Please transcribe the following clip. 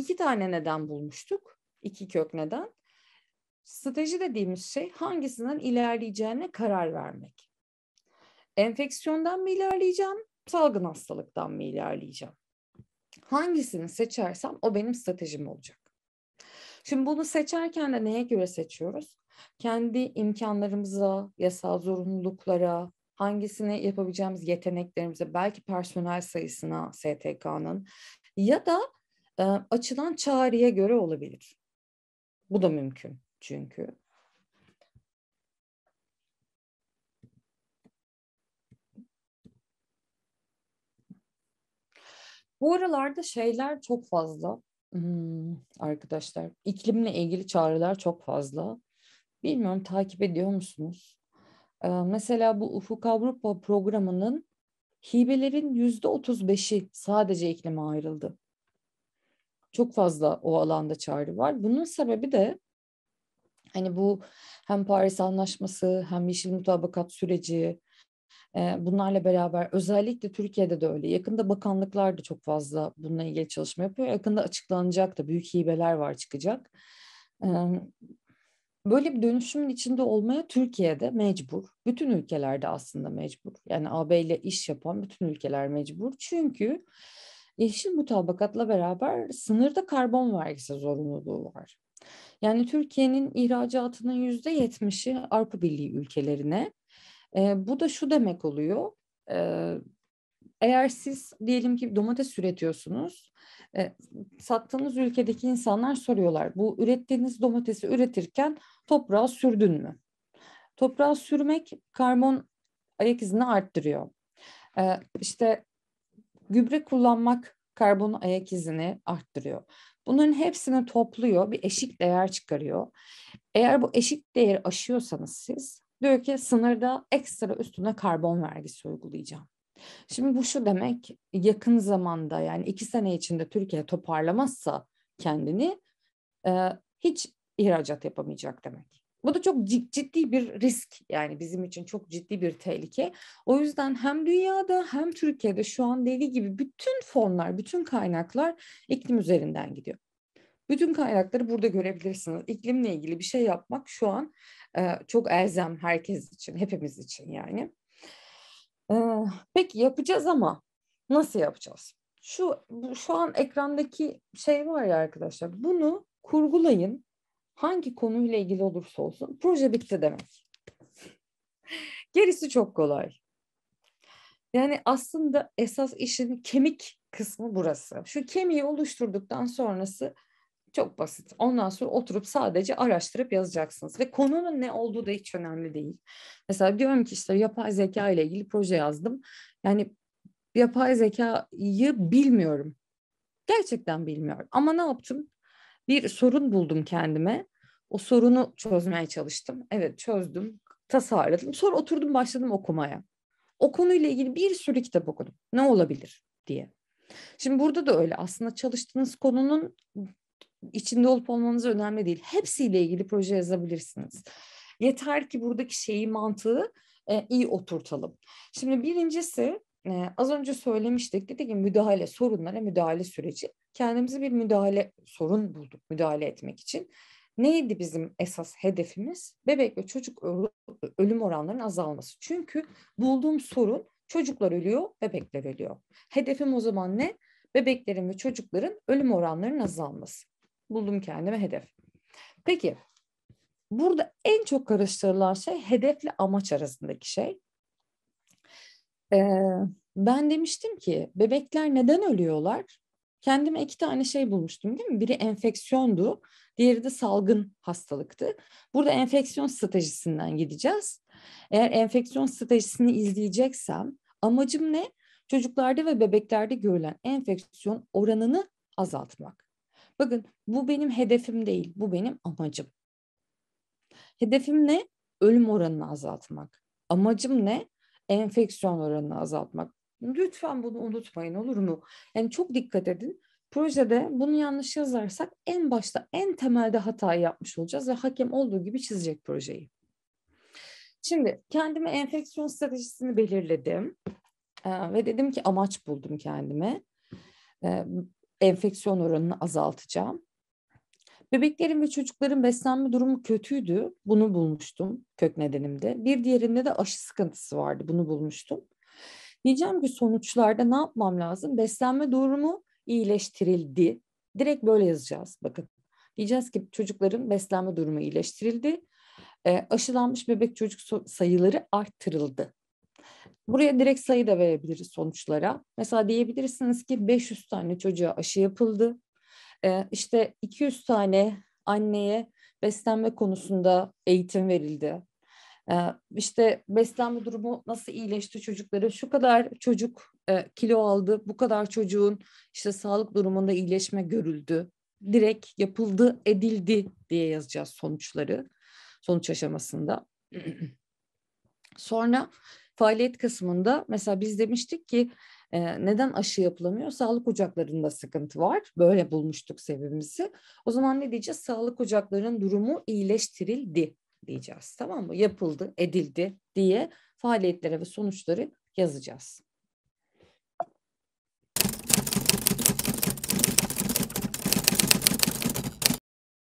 iki tane neden bulmuştuk. İki kök neden. Strateji dediğimiz şey hangisinden ilerleyeceğine karar vermek. Enfeksiyondan mı ilerleyeceğim, salgın hastalıktan mı ilerleyeceğim? Hangisini seçersem o benim stratejim olacak. Şimdi bunu seçerken de neye göre seçiyoruz? Kendi imkanlarımıza, yasal zorunluluklara, hangisini yapabileceğimiz yeteneklerimize, belki personel sayısına STK'nın ya da e, açılan çağrıya göre olabilir. Bu da mümkün çünkü. Bu aralarda şeyler çok fazla hmm, arkadaşlar. İklimle ilgili çağrılar çok fazla. Bilmiyorum takip ediyor musunuz? Ee, mesela bu Ufuk Avrupa programının hibelerin yüzde otuz beşi sadece iklime ayrıldı. Çok fazla o alanda çağrı var. Bunun sebebi de hani bu hem Paris Anlaşması hem Yeşil Mutabakat süreci bunlarla beraber özellikle Türkiye'de de öyle. Yakında bakanlıklar da çok fazla bununla ilgili çalışma yapıyor. Yakında açıklanacak da büyük hibeler var çıkacak. Böyle bir dönüşümün içinde olmaya Türkiye'de mecbur. Bütün ülkelerde aslında mecbur. Yani AB ile iş yapan bütün ülkeler mecbur. Çünkü yeşil mutabakatla beraber sınırda karbon vergisi zorunluluğu var. Yani Türkiye'nin ihracatının yüzde yetmişi Avrupa Birliği ülkelerine. E, bu da şu demek oluyor. E, eğer siz diyelim ki domates üretiyorsunuz, e, sattığınız ülkedeki insanlar soruyorlar. Bu ürettiğiniz domatesi üretirken toprağa sürdün mü? Toprağa sürmek karbon ayak izini arttırıyor. E, işte gübre kullanmak karbon ayak izini arttırıyor. Bunların hepsini topluyor, bir eşik değer çıkarıyor. Eğer bu eşik değeri aşıyorsanız siz diyor ki sınırda ekstra üstüne karbon vergisi uygulayacağım. Şimdi bu şu demek yakın zamanda yani iki sene içinde Türkiye toparlamazsa kendini e, hiç ihracat yapamayacak demek. Bu da çok ciddi bir risk yani bizim için çok ciddi bir tehlike. O yüzden hem dünyada hem Türkiye'de şu an deli gibi bütün fonlar, bütün kaynaklar iklim üzerinden gidiyor. Bütün kaynakları burada görebilirsiniz. İklimle ilgili bir şey yapmak şu an e, çok elzem herkes için, hepimiz için yani. E, peki yapacağız ama nasıl yapacağız? Şu şu an ekrandaki şey var ya arkadaşlar. Bunu kurgulayın. Hangi konuyla ilgili olursa olsun proje bitti demek. Gerisi çok kolay. Yani aslında esas işin kemik kısmı burası. Şu kemiği oluşturduktan sonrası çok basit. Ondan sonra oturup sadece araştırıp yazacaksınız. Ve konunun ne olduğu da hiç önemli değil. Mesela diyorum ki işte yapay zeka ile ilgili proje yazdım. Yani yapay zekayı bilmiyorum. Gerçekten bilmiyorum. Ama ne yaptım? Bir sorun buldum kendime. O sorunu çözmeye çalıştım. Evet çözdüm, tasarladım. Sonra oturdum başladım okumaya. O konuyla ilgili bir sürü kitap okudum. Ne olabilir diye. Şimdi burada da öyle. Aslında çalıştığınız konunun içinde olup olmanız önemli değil. Hepsiyle ilgili proje yazabilirsiniz. Yeter ki buradaki şeyi mantığı e, iyi oturtalım. Şimdi birincisi e, az önce söylemiştik dedi ki müdahale sorunlara müdahale süreci. Kendimizi bir müdahale sorun bulduk müdahale etmek için. Neydi bizim esas hedefimiz? Bebek ve çocuk ölüm oranlarının azalması. Çünkü bulduğum sorun çocuklar ölüyor, bebekler ölüyor. Hedefim o zaman ne? Bebeklerin ve çocukların ölüm oranlarının azalması buldum kendime hedef. Peki burada en çok karıştırılan şey hedefle amaç arasındaki şey. Ee, ben demiştim ki bebekler neden ölüyorlar? Kendime iki tane şey bulmuştum değil mi? Biri enfeksiyondu, diğeri de salgın hastalıktı. Burada enfeksiyon stratejisinden gideceğiz. Eğer enfeksiyon stratejisini izleyeceksem amacım ne? Çocuklarda ve bebeklerde görülen enfeksiyon oranını azaltmak. Bakın bu benim hedefim değil, bu benim amacım. Hedefim ne? Ölüm oranını azaltmak. Amacım ne? Enfeksiyon oranını azaltmak. Lütfen bunu unutmayın olur mu? Yani çok dikkat edin. Projede bunu yanlış yazarsak en başta en temelde hatayı yapmış olacağız ve hakem olduğu gibi çizecek projeyi. Şimdi kendime enfeksiyon stratejisini belirledim ee, ve dedim ki amaç buldum kendime. Ee, enfeksiyon oranını azaltacağım. Bebeklerin ve çocukların beslenme durumu kötüydü. Bunu bulmuştum kök nedenimde. Bir diğerinde de aşı sıkıntısı vardı. Bunu bulmuştum. Diyeceğim ki sonuçlarda ne yapmam lazım? Beslenme durumu iyileştirildi. Direkt böyle yazacağız. Bakın diyeceğiz ki çocukların beslenme durumu iyileştirildi. E, aşılanmış bebek çocuk sayıları arttırıldı. Buraya direkt sayı da verebiliriz sonuçlara. Mesela diyebilirsiniz ki 500 tane çocuğa aşı yapıldı. E, işte 200 tane anneye beslenme konusunda eğitim verildi. İşte beslenme durumu nasıl iyileşti çocukları? Şu kadar çocuk kilo aldı, bu kadar çocuğun işte sağlık durumunda iyileşme görüldü. Direkt yapıldı, edildi diye yazacağız sonuçları sonuç aşamasında. Sonra faaliyet kısmında mesela biz demiştik ki neden aşı yapılamıyor? Sağlık ocaklarında sıkıntı var. Böyle bulmuştuk sebebimizi. O zaman ne diyeceğiz? Sağlık ocaklarının durumu iyileştirildi diyeceğiz. Tamam mı? Yapıldı, edildi diye faaliyetlere ve sonuçları yazacağız.